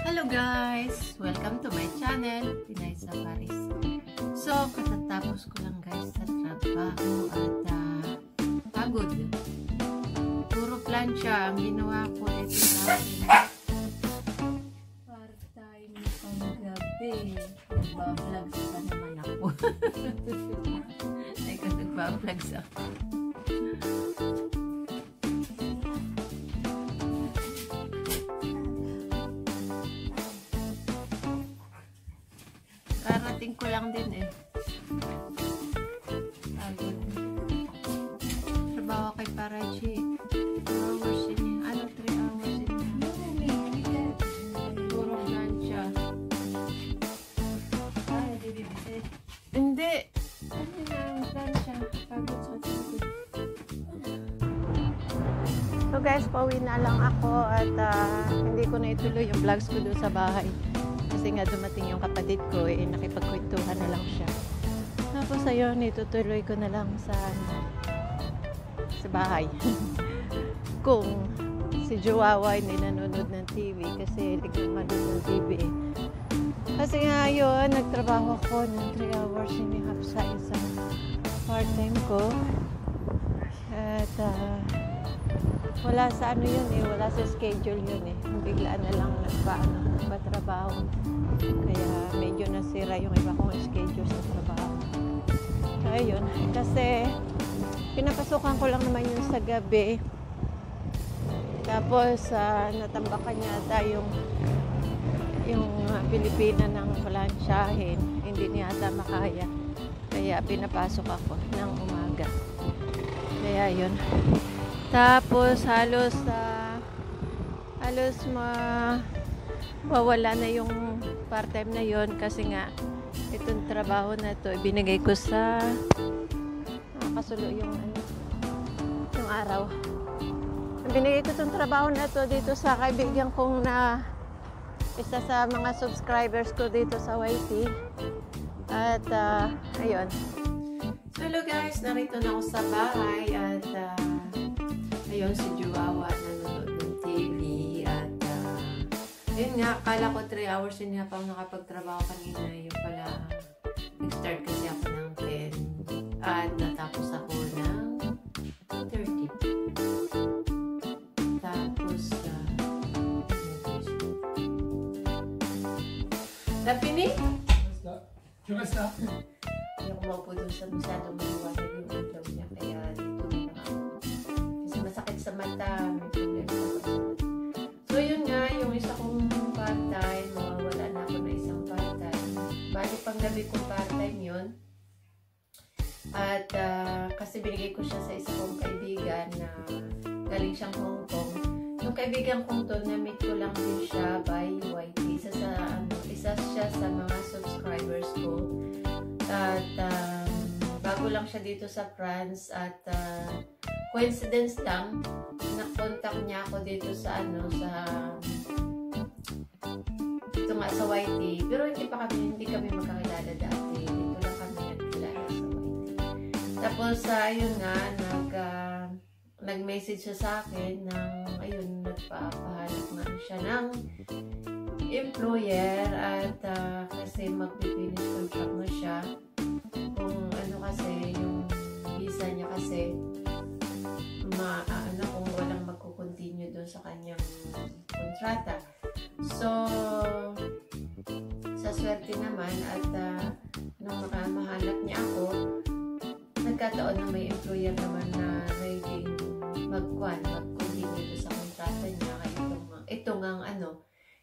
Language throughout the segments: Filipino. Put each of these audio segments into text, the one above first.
Hello guys! Welcome to my channel, Pinay sa Paris. So, katatapos ko lang guys sa trabaho at uh, pagod. Puro plancha ang ginawa ko dito sa part-time pang gabi. Nagbablog sa naman ako. Teka, nagbablog sa ako. Ko lang din eh. Pagod. Trabaho kay Parachi. 2 hours din eh. Ano, 3 hours din eh. Puro plancha. Hindi. Hindi na ang. Pagod sa pagod. So guys, pauwi na lang ako at ah, hindi ko na ituloy yung vlogs ko doon sa bahay. Kasi nga dumating yung kapatid ko, eh, nakipagkwentuhan na lang siya. Tapos ayun, itutuloy ko na lang sa, ano, sa bahay. Kung si Jowawa hindi nanonood ng TV kasi hindi ko manood ng TV eh. Kasi nga yun, nagtrabaho ako ng 3 hours and a half sa isang part-time ko. At ah, wala sa ano yun eh, wala sa schedule yun eh. Biglaan na lang nagpaano, nagpatrabaho. Kaya medyo nasira yung iba kong schedule sa trabaho. Kaya yun, kasi pinapasukan ko lang naman yun sa gabi. Tapos ah, natambakan niya ata yung yung Pilipina ng plansyahin. Hindi niya ata makaya. Kaya pinapasok ako ng umaga. Kaya yun. Tapos halos sa halos ma wawala na yung part-time na yon kasi nga itong trabaho na to ibinigay ko sa nakakasulo yung ano yung araw. Binigay ko itong trabaho na to dito sa kaibigan kong na isa sa mga subscribers ko dito sa YT at uh, ayun. So hello guys narito na ako sa bahay at uh, ayun si Juwawa nanonood ng TV at uh, yun nga, akala ko 3 hours and half ako nakapagtrabaho kanina yung pala nag-start kasi ako ng 10 at natapos ako ng 30 tapos uh? Tu restes là Hindi ako doon sa masyadong maliwanag Gabi kong part-time yun. At ah, kasi binigay ko siya sa isa kong kaibigan na galing siyang Hong Kong. Yung kaibigan kong to, na-meet ko lang din siya by YT. Isa sa, ano, isa siya sa mga subscribers ko. At um, bago lang siya dito sa France at uh, coincidence lang, na-contact niya ako dito sa ano, sa dito nga sa YT. Pero pa hindi Tapos, uh, ayun nga, nag, uh, nag-message siya sa akin ng, ayun, nagpapahanap nga siya ng employer at uh, kasi mag-finish contract na siya kung ano kasi yung visa niya kasi ma ah, ano kung walang magko-continue doon sa kanyang kontrata. So sa swerte naman at uh, nung makamahanap niya ako nagkataon na may employer naman na ready magkuhan, mag-continue sa kontrata niya kaya itong, itong ang ano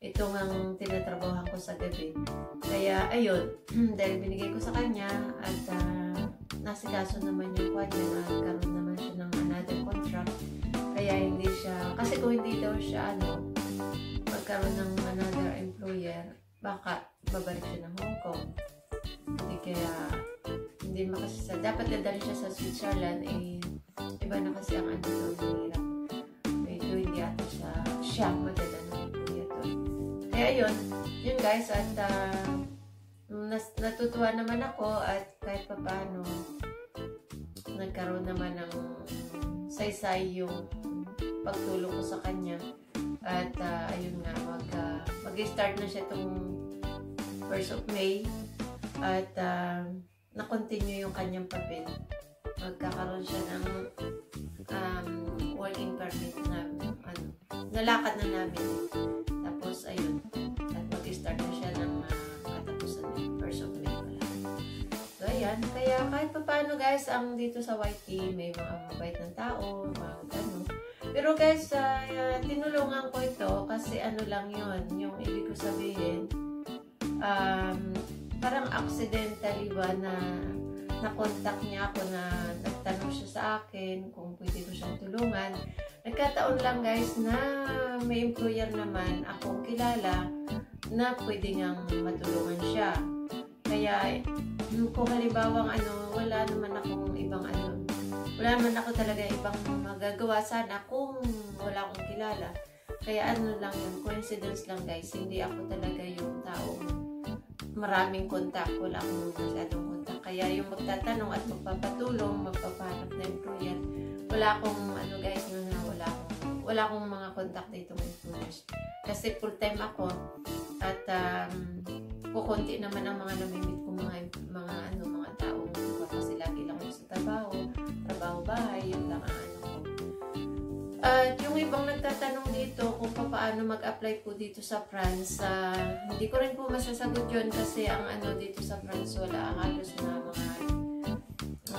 ito ang tinatrabahan ko sa gabi. Kaya, ayun, dahil binigay ko sa kanya at uh, nasikaso naman yung kwan niya, nagkaroon naman siya ng another contract. Kaya hindi siya, kasi kung hindi daw siya, ano, magkaroon ng another employer, baka babalik siya ng Hong Kong. Hindi kaya, hindi makasisa. Dapat dadali siya sa Switzerland, eh, iba na kasi ang ano doon, hirap. Medyo hindi ata siya, siya madala ng employer doon. Kaya yun, yun guys, at uh, nas, natutuwa naman ako at kahit pa paano, nagkaroon naman ng saysay yung pagtulong ko sa kanya. At uh, ayun nga, mag, uh, mag-start na siya itong 1st of May at uh, na-continue yung kanyang papel. Magkakaroon siya ng um, working permit na ano, nalakad na namin. Tapos, ayun. At mag-start na siya ng uh, katapusan ng 1st of May pala. So, ayan. Kaya kahit pa paano guys, ang dito sa YT, may mga mabait ng tao, mga ano. Pero guys, uh, tinulungan ko ito kasi ano lang yon yung ibig ko sabihin, um, parang accidentally ba na na-contact niya ako na nagtanong siya sa akin kung pwede ko siyang tulungan. Nagkataon lang guys na may employer naman akong kilala na pwede ngang matulungan siya. Kaya kung halimbawa ano, wala naman akong ibang ano, wala naman ako talaga ibang magagawa sana kung wala akong kilala. Kaya ano lang yun, coincidence lang guys, hindi ako talaga yung taong maraming contact, wala akong masyadong contact. Kaya yung magtatanong at magpapatulong, magpapahanap na employer, wala akong ano guys, na wala akong, wala akong mga contact dito ng employers. Kasi full time ako at um, kukunti naman ang mga namimit ko mga mga ano mga ibang nagtatanong dito kung paano mag-apply po dito sa France, uh, hindi ko rin po masasagot yun kasi ang ano dito sa France wala halos na mga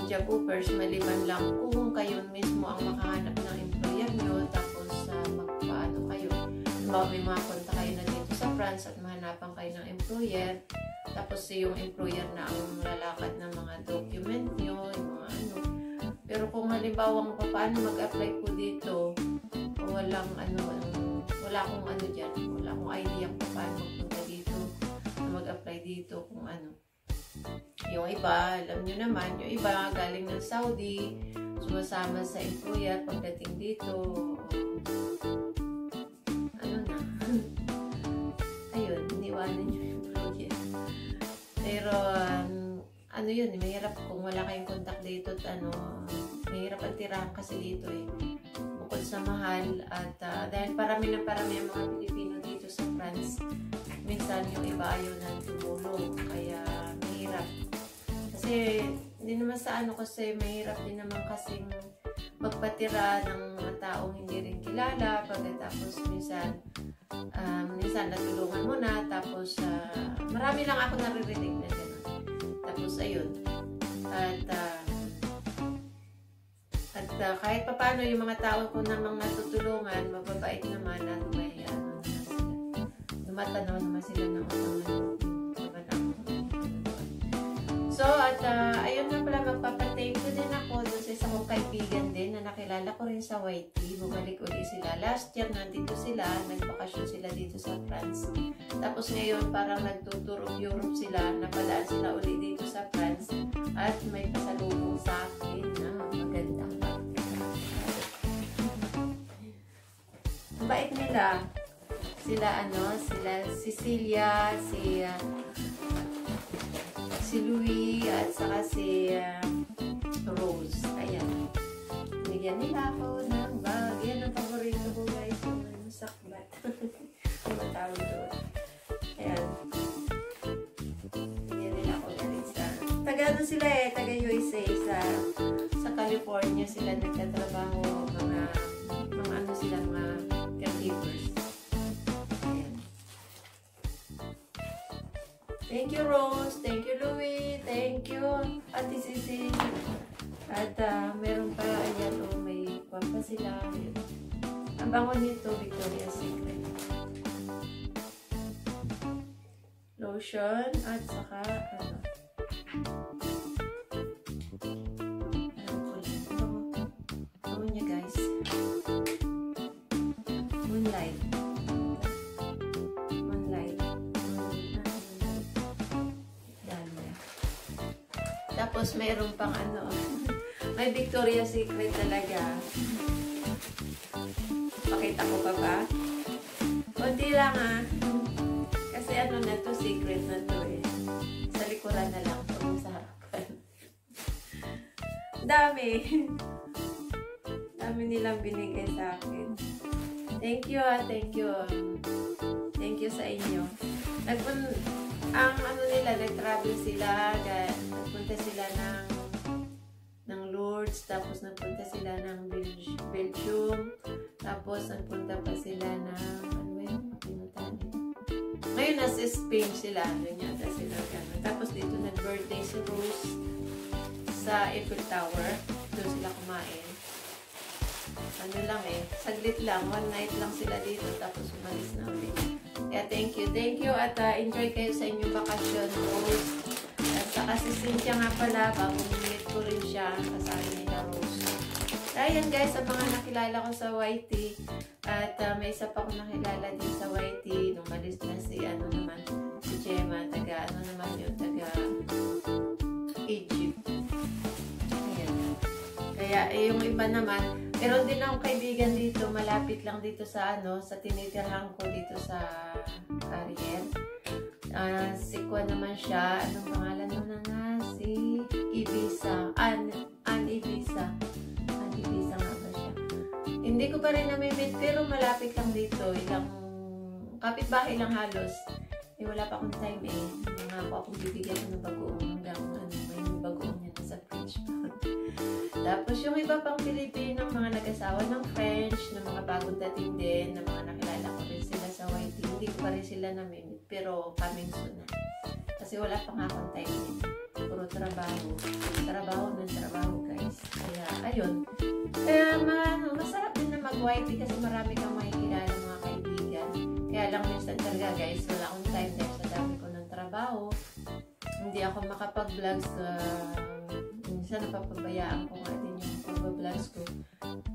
job offers maliban lang kung kayo mismo ang makahanap ng employer nyo tapos uh, magpaano kayo. Halimbawa may mga konta kayo na dito sa France at mahanapan kayo ng employer tapos yung employer na ang lalakad ng mga document nyo, mga ano. Pero kung halimbawa paano mag-apply po dito, walang ano, wala akong ano dyan, wala akong idea kung paano magpunta dito, mag-apply dito, kung ano. Yung iba, alam nyo naman, yung iba galing ng Saudi, sumasama sa employer pagdating dito, ano na, ayun, iniwanan nyo yung employer. Pero, um, ano yun, mahirap kung wala kayong contact dito at ano, mahirap ang tirahan kasi dito eh. Sa mahal at uh, dahil parami na parami ang mga Pilipino dito sa France, minsan yung iba ayaw na tumulong, kaya mahirap. Kasi, hindi naman sa ano kasi, mahirap din naman kasing magpatira ng mga taong hindi rin kilala, pagkatapos minsan, um, minsan natulungan mo na, tapos uh, marami lang ako naririnig na gano'n. Tapos, ayun. At, uh, at uh, kahit pa paano yung mga tao ko namang natutulungan, mababait naman at may ano. Dumatanaw naman sila ng utang na naman. So, at uh, ayun na pala, magpapatake ko din ako doon sa isa kong kaibigan din na nakilala ko rin sa YT. Bumalik uli sila. Last year, nandito sila. Nagbakasyon sila dito sa France. Tapos ngayon, parang nagtuturo Europe sila. Napadaan sila uli dito sa France. At may pasalubong bait nila. Sila ano, sila Cecilia, si uh, si Louis at saka si uh, Rose. Ayan. Bigyan nila ako ng bag. Yan ang paborito ko guys. Yung ano, sakbat. ang matawag doon. Ayan. Bigyan nila ako galing sa... Taga ano sila eh. Taga USA. Sa, sa California sila nagtatrabaho. Mga, mga ano sila, mga Thank you, Rose. Thank you, Louie. Thank you, Ate Sisi. At uh, meron pa, ayan, oh, may kwan pa sila. Ang bango nito, Victoria's Secret. Lotion at saka, Tapos, mayroon pang ano, may Victoria's Secret talaga. Pakita ko pa ba? Kunti lang ah. Kasi ano na to, secret na to eh. Sa likuran na lang to, sa harapan. Dami. Dami nilang binigay sa akin. Thank you ah, thank you. Thank you sa inyo. Nagpun ang ano nila, nag-travel sila, ga- nagpunta sila ng ng Lourdes, tapos nagpunta sila ng Bel- Belgium, tapos nagpunta pa sila ng ano ba yun? Pinutan Ngayon nasa Spain sila, yun yata sila ganun. Tapos dito nag-birthday si Rose sa Eiffel Tower. Doon sila kumain. Ano lang eh, saglit lang, one night lang sila dito, tapos umalis na ulit. Kaya thank you, thank you, at uh, enjoy kayo sa inyong bakasyon, Rose. Saka si Cynthia nga pala, bagong meet ko rin siya, kasama nila Rose. Ayan guys, sa mga nakilala ko sa YT, at uh, may isa pa akong nakilala din sa YT, nung malis na si, ano naman, si Gemma, taga, ano naman yun, taga Egypt. Ayan. Kaya, eh, yung iba naman, meron din akong kaibigan dito, malapit lang dito sa, ano, sa tinitirhan ko dito sa Carrier. Ah, si Kwa naman siya, anong pangalan mo na nga? Si Ibiza. An, An Ibiza. An Ibiza nga ba siya? Hindi ko pa rin namimit, pero malapit lang dito. Ilang, kapitbahay lang halos. Eh, wala pa akong time eh. Nangako akong bibigyan ko ng bagoong hanggang ano, may bagoong niya sa fridge. Tapos yung iba pang Pilipino, mga nag-asawa ng French, ng mga bagong dating din, na mga nakilala ko rin sila. Hindi ko pa rin sila namimit, pero coming soon na. Kasi wala pa nga akong time din. Puro trabaho. Trabaho ng trabaho, guys. Kaya, ayun. Kaya, mga, masarap din na mag-YT kasi marami kang makikilala mga kaibigan. Kaya lang minsan talaga, guys, wala akong time dahil sa dami ko ng trabaho. Hindi ako makapag-vlogs uh, minsan napapabayaan ko nga din yung pag-vlogs ko.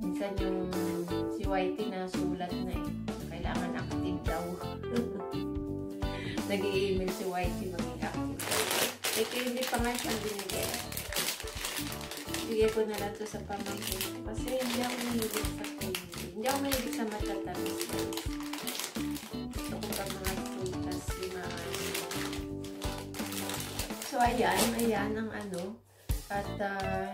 Minsan yung si Whitey na sulat na eh. Nag-i-email si Whitey. Eh, kaya hindi pa nga siyang binigay. Bigay ko na lang to sa pamangkin. Kasi hindi ako mahilig sa candy. Hindi ako mahilig sa matatamis. So, ayan. Ayan ang ano. At, ah,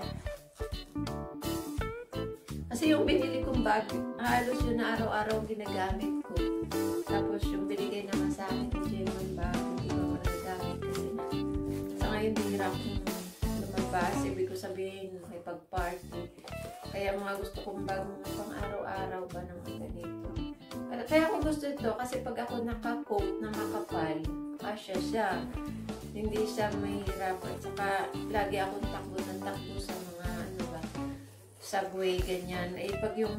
kasi yung binili kong bag, halos yun na araw-araw ginagamit ko. Tapos yung binigay naman sa akin lumabas. Ibig ko sabihin, makipag-party. Kaya mga gusto kong bag mga pang araw-araw ba mga ganito. Kaya- ako gusto ito kasi pag ako naka-coat na makapal, kasya siya hindi siya mahirap at saka lagi akong takbo ng takbo sa mga ano ba subway ganyan eh pag yung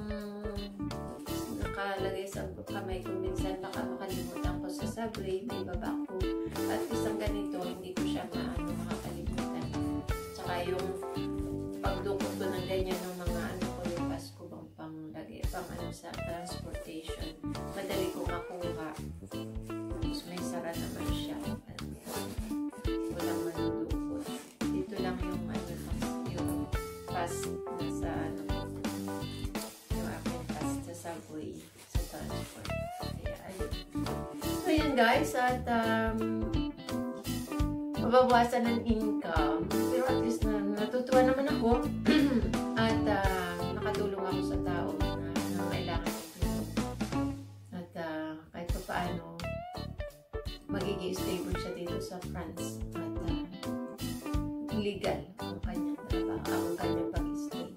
nakalagay sa kamay ko minsan baka makalimutan ko sa subway may baba ko at isang ganito hindi ko siya maano makakalimutan tsaka yung pagdukot ko ng ganyan ng mga ano ko yung pasko bang pang lagi pang ano sa transportation madali ko makuha tapos may sara naman siya walang manudukot. Dito lang yung ano yung pass na sa ano yung aking pass sa subway sa transport. So yun guys at um, mababawasan ng income. Pero at least na, natutuwa naman ako at uh, nakatulong ako sa tao na nangailangan ng tulong. At uh, kahit pa paano magiging stable siya dito sa France at uh, legal ang kanyang trabaho, ang kanyang pag-stay.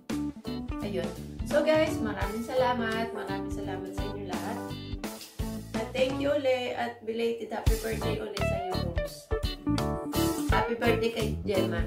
Ayun. So guys, maraming salamat. Maraming salamat sa inyo lahat. At thank you ulit at belated happy birthday ulit sa Rose. Happy birthday kay Gemma.